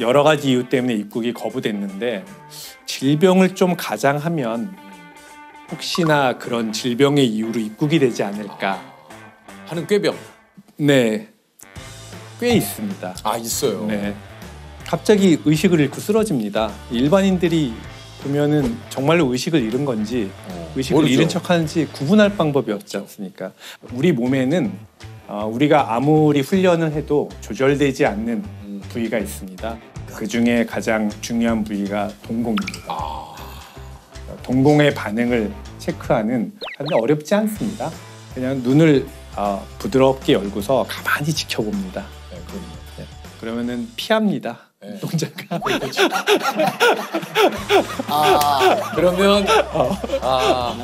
여러 가지 이유 때문에 입국이 거부됐는데 질병을 좀 가장하면 혹시나 그런 질병의 이유로 입국이 되지 않을까. 하는 꾀병. 네, 꽤 있습니다. 아 있어요. 네, 갑자기 의식을 잃고 쓰러집니다. 일반인들이 보면은 정말로 의식을 잃은 건지 어, 의식을 모르죠. 잃은 척하는지 구분할 방법이 없지 않습니까? 우리 몸에는 어, 우리가 아무리 훈련을 해도 조절되지 않는 음. 부위가 있습니다. 그 중에 가장 중요한 부위가 동공입니다. 아, 동공의 반응을 체크하는 근데 어렵지 않습니다. 그냥 눈을 어, 부드럽게 열고서 가만히 지켜봅니다. 네, 그럼요. 그러면은 피합니다. 네. 동자가 아 그러면 아